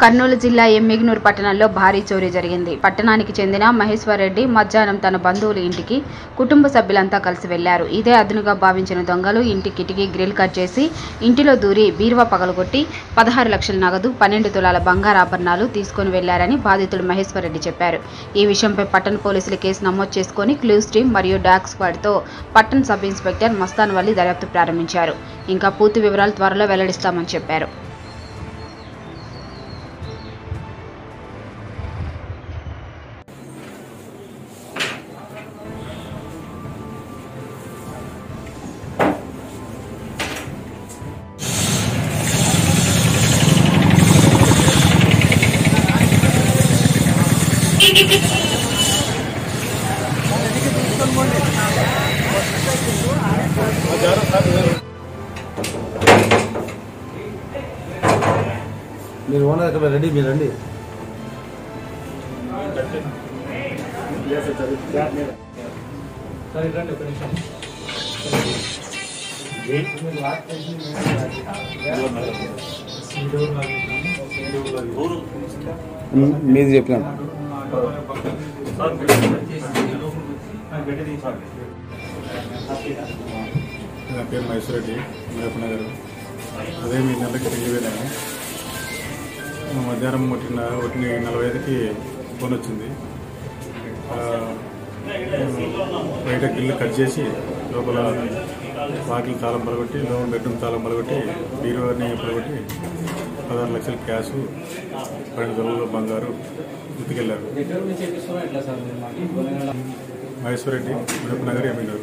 కర్నూలు జిల్లా ఎమ్మిగ్నూరు పట్టణంలో భారీ చోరీ జరిగింది. పట్టణానికి చెందిన మహేశ్వర్ రెడ్డి మధ్యాహ్నం తన బంధువుల ఇంటికి కుటుంబ సభ్యులంతా కలిసి వెళ్ళారు. ఇదే అదునుగా భావించిన దొంగలు ఇంటి కిటికీ గ్రిల్ కట్ చేసి ఇంటిలో దూరి బీరువా పగలగొట్టి పదహారు లక్షల నగదు పన్నెండు తులాల బంగారు ఆభరణాలు తీసుకొని వెళ్ళారని బాధితుడు మహేశ్వర్ రెడ్డి చెప్పారు. ఈ విషయంపై పట్టణ పోలీసులు కేసు నమోదు చేసుకుని క్లూస్ టీమ్ మరియు డాగ్ స్క్వాడ్తో పట్టణ సబ్ ఇన్స్పెక్టర్ మస్తాన్ వల్లి దర్యాప్తు ప్రారంభించారు. ఇంకా పూర్తి వివరాలు త్వరలో వెల్లడిస్తామని చెప్పారు. మీరు ఓనర్ ఇక్కడ రెడీ మీరు రండి మీది చెప్పినాను నా పేరు మహేశ్వరరెడ్డి నగర్ అదే మీ నెలకి వెళ్ళిపోయినాను మధ్యాహ్నం ఒకటి ఒకటి నలభై ఐదుకి ఫోన్ వచ్చింది. బయట గిల్లు కట్ చేసి లోపల వాకిలి తాళం పలగొట్టి లోపల బెడ్రూమ్ తాళం పలగొట్టి బీరువాని పలగొట్టి పదహారు లక్షల క్యాష్ పన్నెండు తొలలు బంగారు ఎత్తుకెళ్ళారు మహేశ్వరరెడ్డి నగర్ ఎమ్మెల్యే.